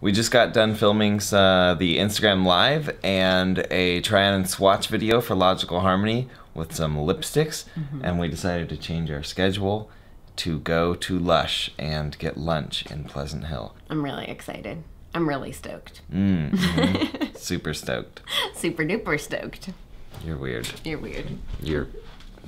We just got done filming uh, the Instagram Live and a try on and swatch video for Logical Harmony with some lipsticks, and we decided to change our schedule to go to Lush and get lunch in Pleasant Hill. I'm really excited. I'm really stoked. Mm, mhm. Super stoked. Super duper stoked. You're weird. You're weird. You're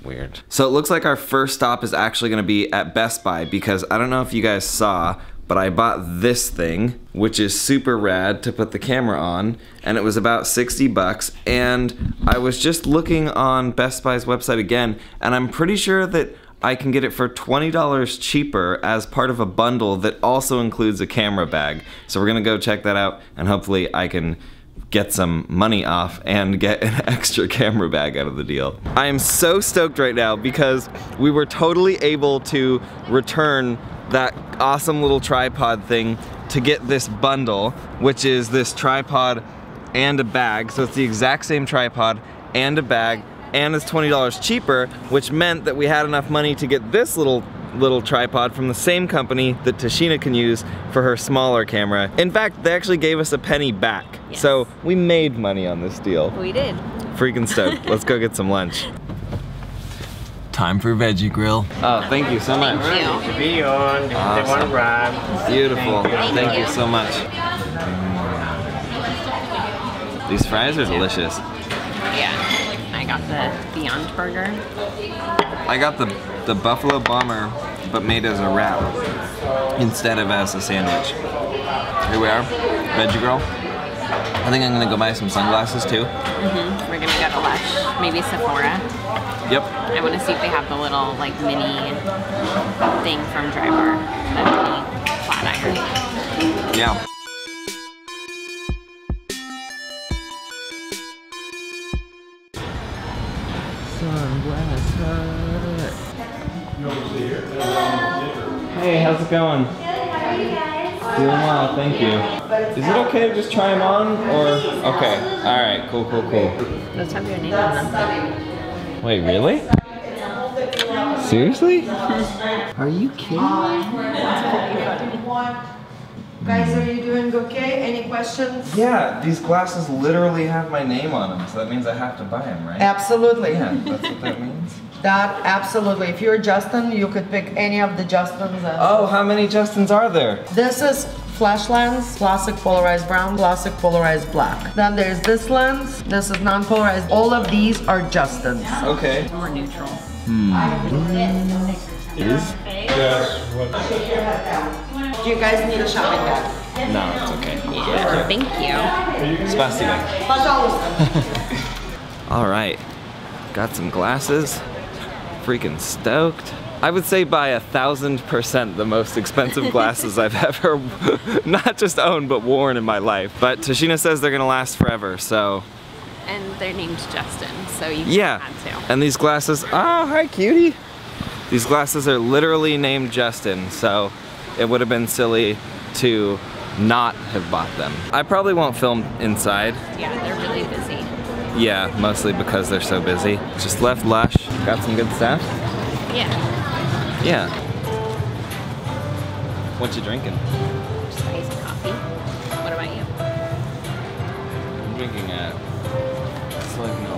weird. So it looks like our first stop is actually gonna be at Best Buy because I don't know if you guys saw, but I bought this thing, which is super rad to put the camera on, and it was about 60 bucks. And I was just looking on Best Buy's website again, and I'm pretty sure that I can get it for $20 cheaper as part of a bundle that also includes a camera bag. So we're gonna go check that out, and hopefully I can get some money off and get an extra camera bag out of the deal. I am so stoked right now because we were totally able to return that awesome little tripod thing to get this bundle, which is this tripod and a bag. So it's the exact same tripod and a bag and it's $20 cheaper, which meant that we had enough money to get this little little tripod from the same company that Tashina can use for her smaller camera. In fact, they actually gave us a penny back. Yes. So we made money on this deal. We did. Freaking stoked. Let's go get some lunch. Time for veggie grill. Oh, thank you so much. Thank you. To Be on the, Awesome. the one wrap. Beautiful. Thank Thank, you. you. so much. These fries are delicious. Yeah. I got the Beyond Burger. I got the the buffalo bomber, but made as a wrap instead of as a sandwich. Here we are, veggie grill. I think I'm gonna go buy some sunglasses too. hmm We're gonna go to Lush, maybe Sephora. Yep. I want to see if they have the little like mini thing from Drybar, the mini flat iron. Yeah. Sunglasses. Hey, how's it going? Good, how are you guys? Doing well, thank you. Is it okay to just try them on, or okay? All right, cool, cool, cool. Those have your name on them. Wait, really? Seriously? Are you kidding? Guys, are you doing okay? Any questions? Yeah, these glasses literally have my name on them, so that means I have to buy them, right? Absolutely. Yeah, that's what that means. That, absolutely. If you're Justin, you could pick any of the Justins. and- Oh, how many Justins are there? This is flash lens, classic polarized brown, classic polarized black. Then there's this lens, this is non-polarized. All of these are Justins. Okay. More neutral. Is? Do you guys need a shopping bag? No, it's okay. Yeah. Thank you. Spasibo. Пожалуйста. All right, got some glasses. Freaking stoked. I would say by a thousand percent the most expensive glasses I've ever, not just owned, but worn in my life. But Tashina says they're gonna last forever, so And they're named Justin, so you yeah. had to. And these glasses, oh, hi cutie. These glasses are literally named Justin, so it would have been silly to not have bought them. I probably won't film inside. Yeah, they're really busy. Yeah, mostly because they're so busy. Just left Lush, got some good stuff. Yeah. Yeah. What you drinking? Just iced coffee. What about you? I'm drinking a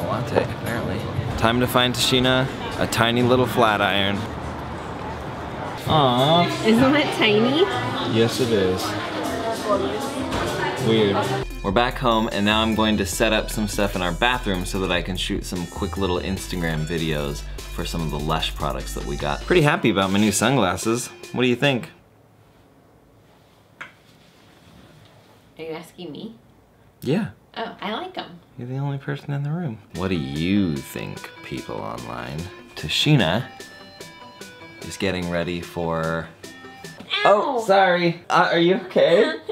latte, apparently. Time to find Tashina a tiny little flat iron. Aww. Isn't it tiny? Yes, it is. Weird. We're back home and now I'm going to set up some stuff in our bathroom so that I can shoot some quick little Instagram videos for some of the Lush products that we got. Pretty happy about my new sunglasses. What do you think? Are you asking me? Yeah. Oh, I like them. You're the only person in the room. What do you think, people online? Tashina is getting ready for... Oh, sorry. Uh, are you okay?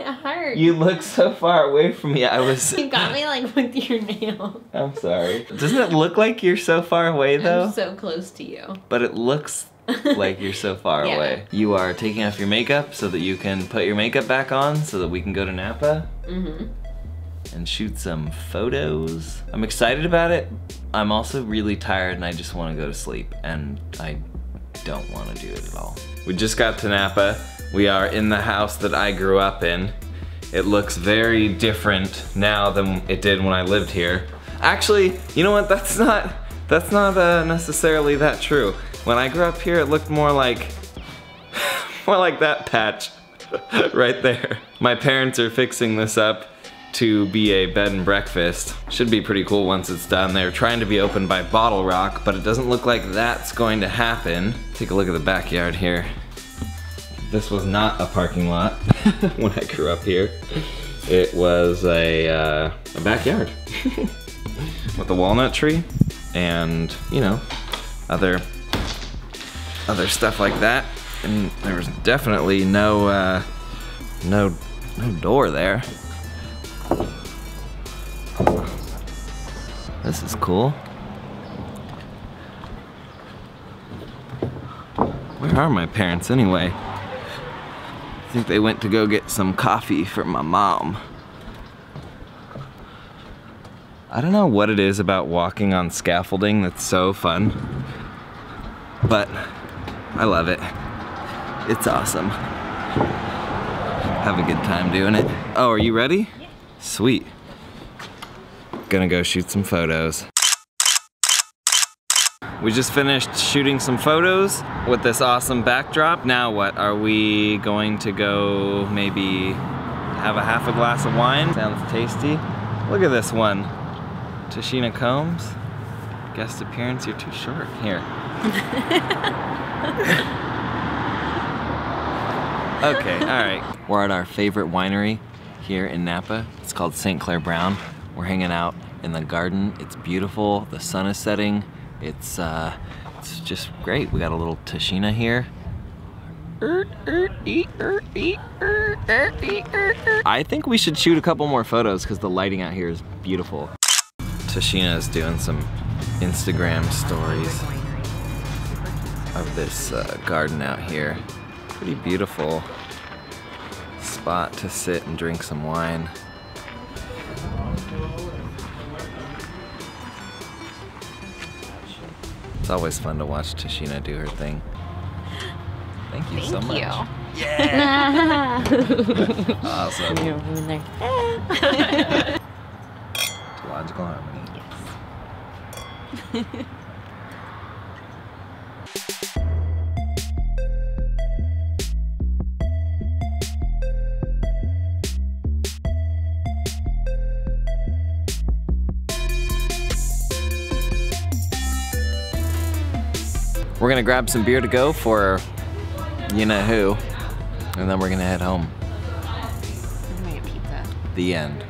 You look so far away from me. I was... You got me like with your nail. I'm sorry. Doesn't it look like you're so far away though? I'm so close to you. but it looks like you're so far Yeah. away. You are taking off your makeup so that you can put your makeup back on so that we can go to Napa Mm-hmm. and shoot some photos. I'm excited about it. I'm also really tired and I just want to go to sleep and I don't want to do it at all. We just got to Napa. We are in the house that I grew up in It looks very different now than it did when I lived here. Actually, you know what? That's not that's not uh, necessarily that true. When I grew up here, it looked more like more like that patch right there. My parents are fixing this up to be a bed and breakfast. Should be pretty cool once it's done. They're trying to be opened by Bottle Rock, but it doesn't look like that's going to happen. Take a look at the backyard here. This was not a parking lot when I grew up here. It was a, uh, a backyard with a walnut tree and, you know, other other stuff like that. And there was definitely no, uh, no, no door there. This is cool. Where are my parents anyway? I think they went to go get some coffee for my mom. I don't know what it is about walking on scaffolding that's so fun, but I love it. It's awesome. Have a good time doing it. Oh, are you ready? Sweet. Gonna go shoot some photos. We just finished shooting some photos with this awesome backdrop. Now what? Are we going to go maybe have a half a glass of wine? Sounds tasty. Look at this one. Tashina Combs. Guest appearance, you're too short. Here. okay, alright. We're at our favorite winery here in Napa. It's called St. Clair Brown. We're hanging out in the garden. It's beautiful. The sun is setting. It's uh, it's just great. We got a little Tashina here. I think we should shoot a couple more photos because the lighting out here is beautiful. Tashina is doing some Instagram stories of this uh, garden out here. Pretty beautiful spot to sit and drink some wine. It's always fun to watch Tashina do her thing. Thank you so much. you. Yeah! awesome. You're over there. Logical harmony. We're gonna grab some beer to go for you know who, and then we're gonna head home. I'm gonna get pizza. The end.